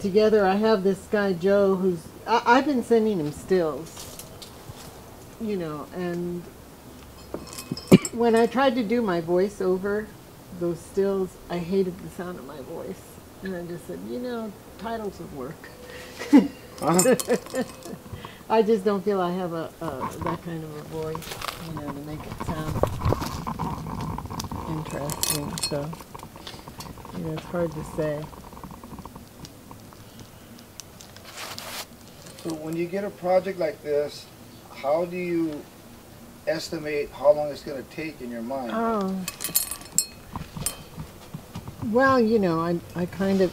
together. I have this guy Joe, who's I, I've been sending him stills, you know, and when I tried to do my voice over those stills, I hated the sound of my voice, and I just said, you know, titles would work. Uh-huh. I just don't feel I have a, a that kind of a voice, you know, to make it sound interesting. So, you know, it's hard to say. So when you get a project like this, how do you estimate how long it's going to take in your mind? Oh. Well, you know, I, I kind of,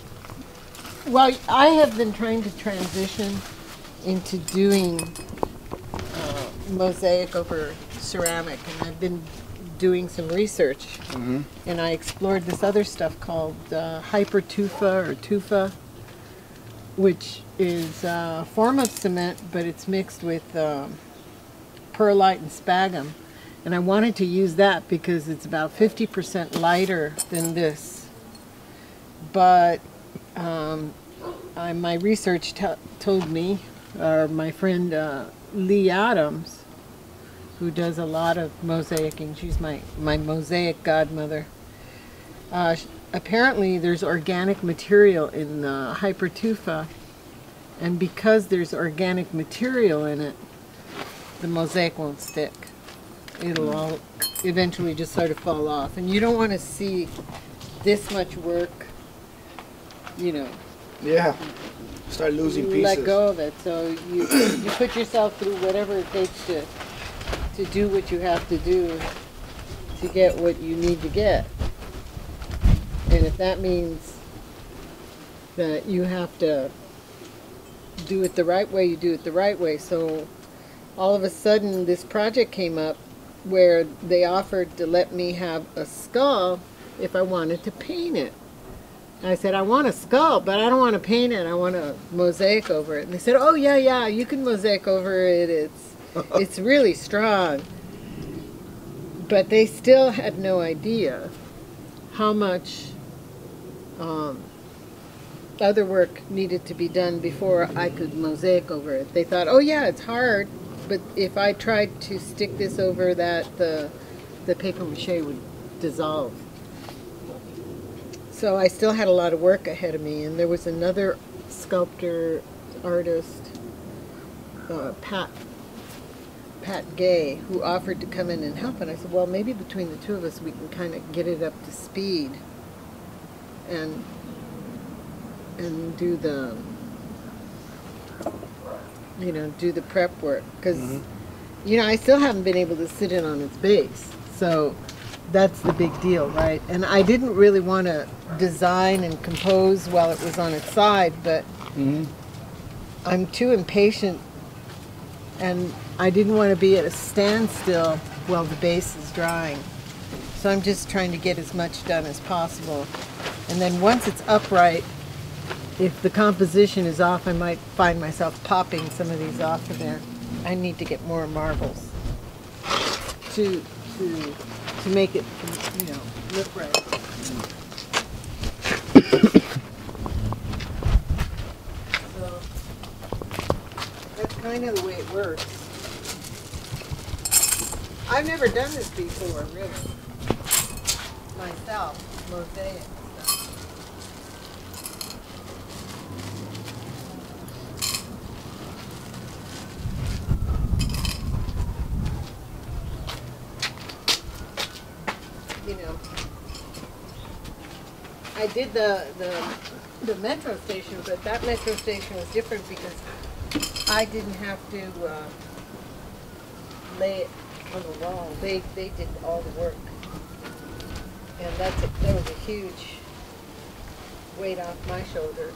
well, I have been trying to transition into doing uh, mosaic over ceramic, and I've been doing some research, Mhm. and I explored this other stuff called uh, hypertufa or tufa, which is a form of cement, but it's mixed with um, perlite and sphagnum. And I wanted to use that because it's about 50% lighter than this. But um, I, my research told me, or my friend uh, Lee Adams, who does a lot of mosaicing, she's my, my mosaic godmother. Uh, apparently, there's organic material in the hypertufa, and because there's organic material in it, the mosaic won't stick. It'll all eventually just sort of fall off. And you don't want to see this much work, you know, Yeah. Start losing pieces. let go of it. So you, you put yourself through whatever it takes to, to do what you have to do to get what you need to get. That means that you have to do it the right way, you do it the right way. So all of a sudden, this project came up where they offered to let me have a skull if I wanted to paint it. I said, I want a skull, but I don't want to paint it. I want a mosaic over it. And they said, Oh yeah, yeah, you can mosaic over it. It's it's really strong. But they still had no idea how much um, other work needed to be done before I could mosaic over it. They thought, oh yeah, it's hard, but if I tried to stick this over that, the the paper mache would dissolve. So I still had a lot of work ahead of me, and there was another sculptor, artist, uh, Pat Pat Gay, who offered to come in and help. And I said, well, maybe between the two of us, we can kind of get it up to speed, and and do the you know do the prep work because Mhm. you know I still haven't been able to sit in on its base, so that's the big deal, right? And I didn't really want to design and compose while it was on its side, but Mhm. I'm too impatient and I didn't want to be at a standstill while the base is drying. So I'm just trying to get as much done as possible. And then once it's upright, if the composition is off, I might find myself popping some of these off of there. I need to get more marbles to to to make it, you know, look right. So that's kind of the way it works. I've never done this before, really. Myself, mosaic I did the, the, the metro station, but that metro station was different because I didn't have to, uh, lay it on the wall. They, they did all the work. And that's, a- that was a huge weight off my shoulders.